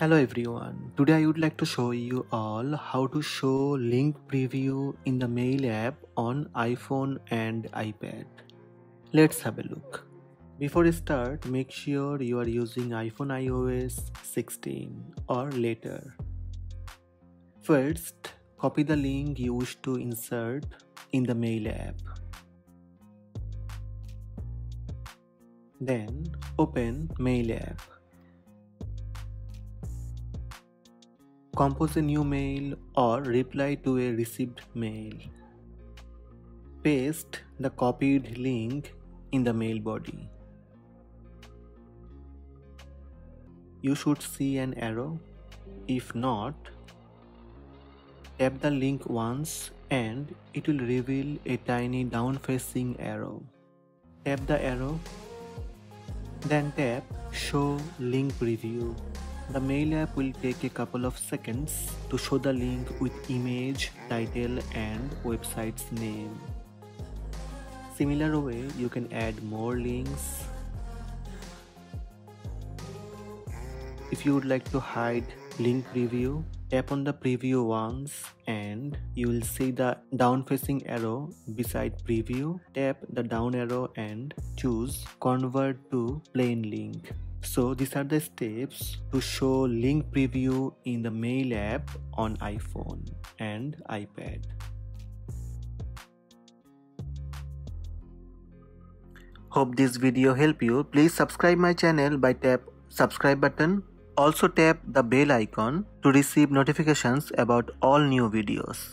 Hello everyone, today I would like to show you all how to show link preview in the mail app on iPhone and iPad. Let's have a look. Before we start, make sure you are using iPhone iOS 16 or later. First, copy the link you wish to insert in the mail app. Then open mail app. Compose a new mail or reply to a received mail. Paste the copied link in the mail body. You should see an arrow. If not, tap the link once and it will reveal a tiny down facing arrow. Tap the arrow, then tap Show Link Preview. The mail app will take a couple of seconds to show the link with image, title and website's name. Similar way, you can add more links. If you would like to hide link preview, tap on the preview once and you will see the down facing arrow beside preview. Tap the down arrow and choose convert to plain link. So these are the steps to show link preview in the mail app on iPhone and iPad. Hope this video help you. Please subscribe my channel by tap subscribe button. Also tap the bell icon to receive notifications about all new videos.